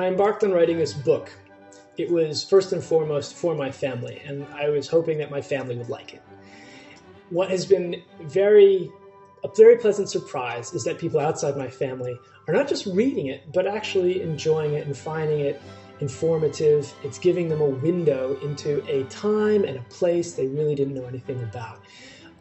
I embarked on writing this book, it was first and foremost for my family, and I was hoping that my family would like it. What has been very a very pleasant surprise is that people outside my family are not just reading it, but actually enjoying it and finding it informative. It's giving them a window into a time and a place they really didn't know anything about.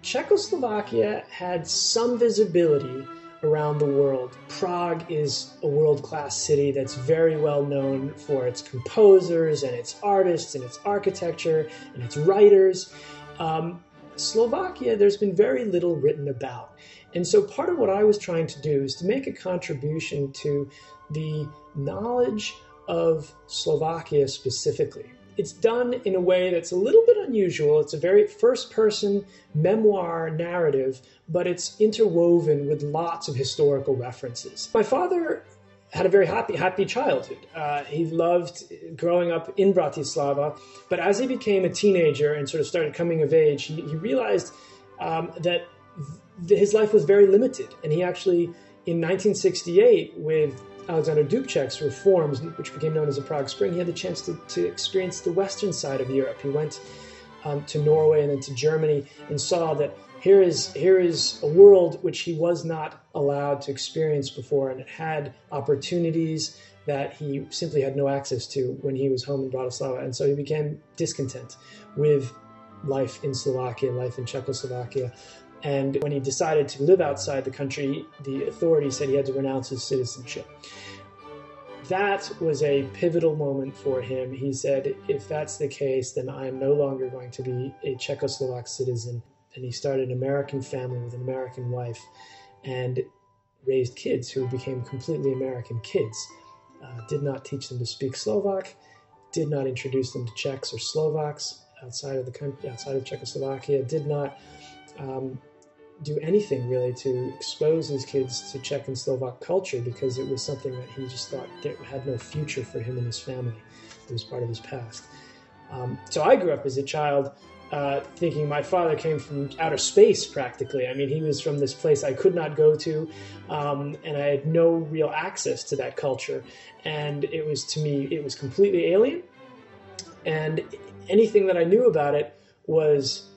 Czechoslovakia had some visibility around the world. Prague is a world class city that's very well known for its composers and its artists and its architecture and its writers. Um, Slovakia, there's been very little written about. And so part of what I was trying to do is to make a contribution to the knowledge of Slovakia specifically. It's done in a way that's a little bit unusual. It's a very first person memoir narrative, but it's interwoven with lots of historical references. My father had a very happy, happy childhood. Uh, he loved growing up in Bratislava, but as he became a teenager and sort of started coming of age, he, he realized um, that th- his life was very limited. And he actually, in 1968, with Alexander Dubček's reforms, which became known as the Prague Spring, he had the chance to, to experience the western side of Europe. He went um, to Norway and then to Germany and saw that here is here is a world which he was not allowed to experience before, and it had opportunities that he simply had no access to when he was home in Bratislava, and so he became discontent with life in Slovakia, life in Czechoslovakia. And when he decided to live outside the country, the authorities said he had to renounce his citizenship. That was a pivotal moment for him. He said, if that's the case, then I am no longer going to be a Czechoslovak citizen. And he started an American family with an American wife and raised kids who became completely American kids. Uh, did not teach them to speak Slovak, did not introduce them to Czechs or Slovaks outside of the country, outside of Czechoslovakia, did not um, do anything really to expose his kids to Czech and Slovak culture because it was something that he just thought had no future for him and his family. It was part of his past. Um, so I grew up as a child uh, thinking my father came from outer space practically. I mean, he was from this place I could not go to, um, and I had no real access to that culture. And it was to me, it was completely alien. And anything that I knew about it was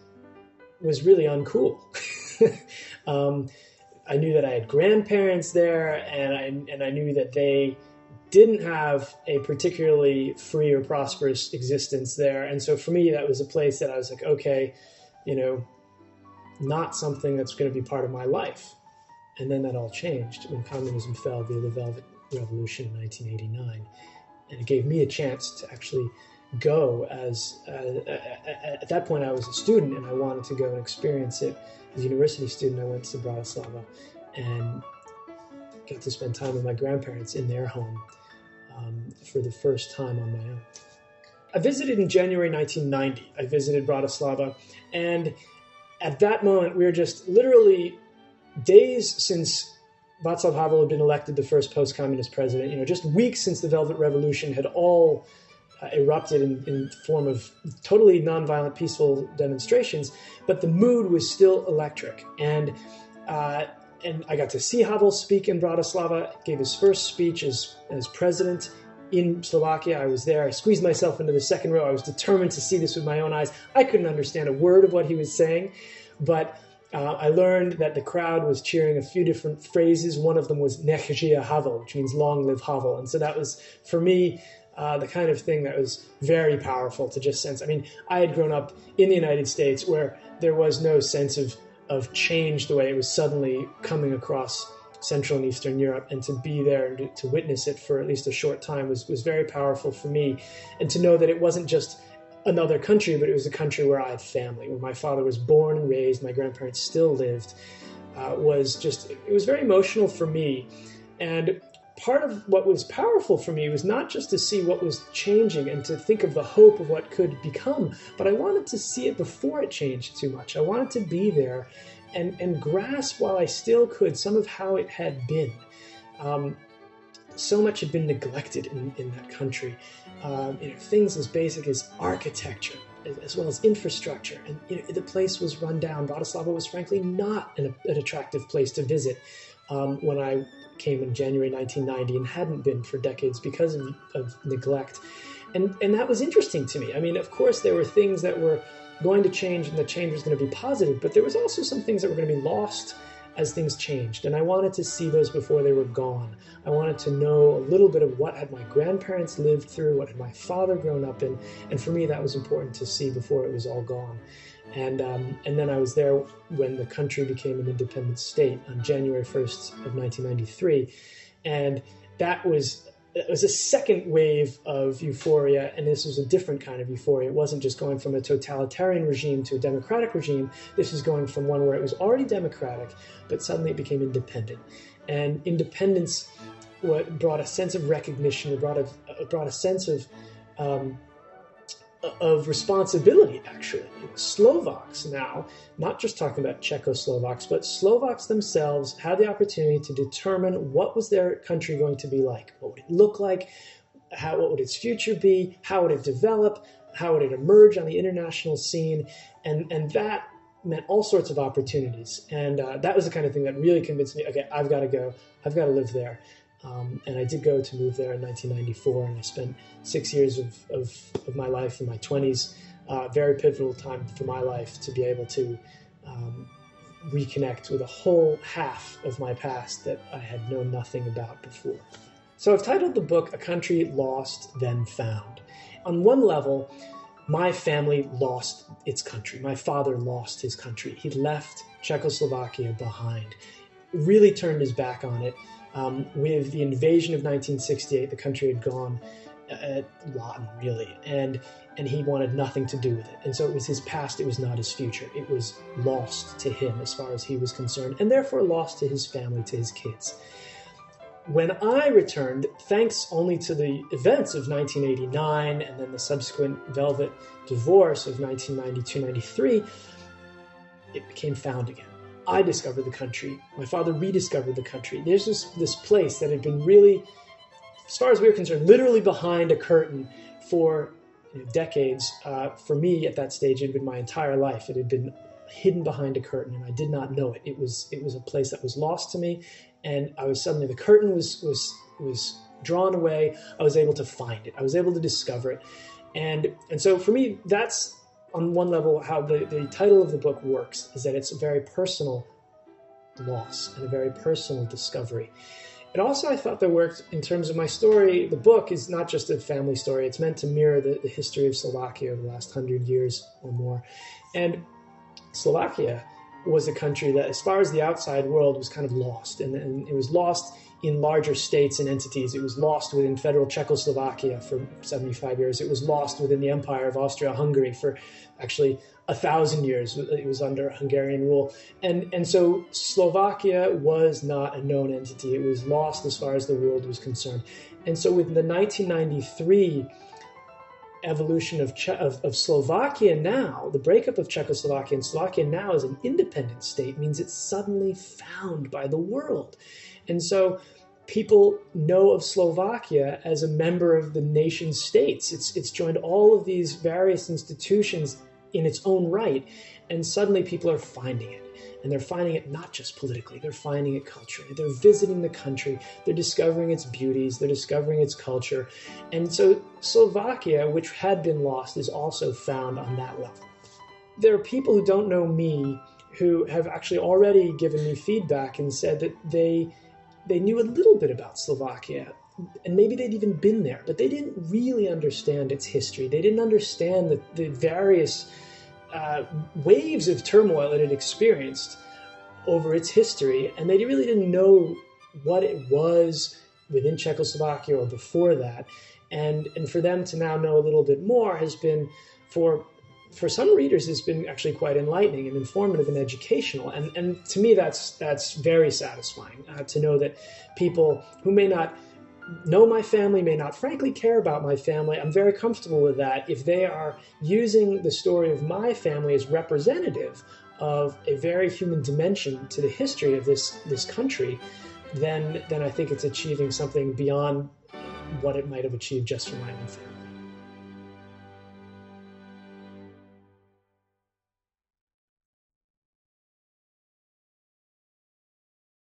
was really uncool. um, I knew that I had grandparents there, and I and I knew that they didn't have a particularly free or prosperous existence there. And so for me, that was a place that I was like, okay, you know, not something that's going to be part of my life. And then that all changed when communism fell via the Velvet Revolution in 1989, and it gave me a chance to actually go as uh, at that point I was a student and I wanted to go and experience it as a university student, I went to Bratislava and got to spend time with my grandparents in their home um, for the first time on my own. I visited in January 1990. I visited Bratislava, and at that moment, we were just literally days since Václav Havel had been elected the first post-communist president. You know, just weeks since the Velvet Revolution had all erupted in, in form of totally nonviolent, peaceful demonstrations, but the mood was still electric. And uh, and I got to see Havel speak in Bratislava. Gave his first speech as as president in Slovakia. I was there. I squeezed myself into the second row. I was determined to see this with my own eyes. I couldn't understand a word of what he was saying, but. Uh, I learned that the crowd was cheering a few different phrases. One of them was Nech Havel, which means long live Havel. And so that was, for me, uh, the kind of thing that was very powerful to just sense. I mean, I had grown up in the United States where there was no sense of of change the way it was suddenly coming across Central and Eastern Europe, and to be there and to, witness it for at least a short time was was very powerful for me, and to know that it wasn't just another country, but it was a country where I had family, where my father was born and raised, my grandparents still lived, uh, was just it was very emotional for me, and part of what was powerful for me was not just to see what was changing and to think of the hope of what could become, but I wanted to see it before it changed too much. I wanted to be there and, and grasp while I still could some of how it had been. Um, so much had been neglected in, in that country. Um, you know, things as basic as architecture, as well as infrastructure. And you know, the place was run down. Bratislava was frankly not an, an attractive place to visit um, when I came in January 1990 and hadn't been for decades because of, of neglect. And, and that was interesting to me. I mean, of course, there were things that were going to change and the change was going to be positive, but there was also some things that were going to be lost as things changed. And I wanted to see those before they were gone. I wanted to know a little bit of what had my grandparents lived through, what had my father grown up in. And for me, that was important to see before it was all gone. And, um, and then I was there when the country became an independent state on January 1st of 1993. And that was it was a second wave of euphoria, and this was a different kind of euphoria. It wasn't just going from a totalitarian regime to a democratic regime. This was going from one where it was already democratic, but suddenly it became independent. And independence what brought a sense of recognition, it brought a, brought a sense of um, of responsibility, actually. Slovaks now, not just talking about Czechoslovaks, but Slovaks themselves had the opportunity to determine what was their country going to be like. What would it look like? How, what would its future be? How would it develop? How would it emerge on the international scene? And, and that meant all sorts of opportunities. And uh, that was the kind of thing that really convinced me, okay, I've got to go. I've got to live there. Um, and I did go to move there in 1994, and I spent six years of, of, of my life in my 20s, uh, very pivotal time for my life to be able to um, reconnect with a whole half of my past that I had known nothing about before. So I've titled the book A Country Lost, Then Found. On one level, my family lost its country. My father lost his country. He left Czechoslovakia behind, really turned his back on it um, with the invasion of 1968, the country had gone uh, rotten, really, and and he wanted nothing to do with it. And so it was his past; it was not his future. It was lost to him as far as he was concerned, and therefore lost to his family, to his kids. When I returned, thanks only to the events of 1989 and then the subsequent Velvet divorce of 1992 93, it became found again. I discovered the country. My father rediscovered the country. There's this this place that had been really, as far as we were concerned, literally behind a curtain for you know, decades. Uh, for me, at that stage, it had been my entire life. It had been hidden behind a curtain, and I did not know it. It was it was a place that was lost to me, and I was suddenly the curtain was was was drawn away. I was able to find it. I was able to discover it, and and so for me, that's on one level, how the, the title of the book works is that it's a very personal loss and a very personal discovery. And also, I thought that worked in terms of my story. The book is not just a family story, it's meant to mirror the, the history of Slovakia over the last hundred years or more. And Slovakia was a country that, as far as the outside world, was kind of lost. And, and it was lost in larger states and entities. It was lost within federal Czechoslovakia for 75 years. It was lost within the Empire of Austria Hungary for actually a thousand years. It was under Hungarian rule. And, and so Slovakia was not a known entity. It was lost as far as the world was concerned. And so with the 1993 evolution of, che- of, of, Slovakia now, the breakup of Czechoslovakia and Slovakia now as an independent state means it's suddenly found by the world. And so people know of Slovakia as a member of the nation states. It's, it's joined all of these various institutions in its own right, and suddenly people are finding it. And they're finding it not just politically, they're finding it culturally. They're visiting the country, they're discovering its beauties, they're discovering its culture. And so Slovakia, which had been lost, is also found on that level. There are people who don't know me who have actually already given me feedback and said that they they knew a little bit about Slovakia, and maybe they'd even been there, but they didn't really understand its history. They didn't understand the, the various uh, waves of turmoil it had experienced over its history, and they really didn't know what it was within Czechoslovakia or before that. And, and for them to now know a little bit more has been for for some readers has been actually quite enlightening and informative and educational and and to me that's that's very satisfying uh, to know that people who may not know my family may not frankly care about my family i'm very comfortable with that. If they are using the story of my family as representative of a very human dimension to the history of this this country then then i think it's achieving something beyond what it might have achieved just for my own family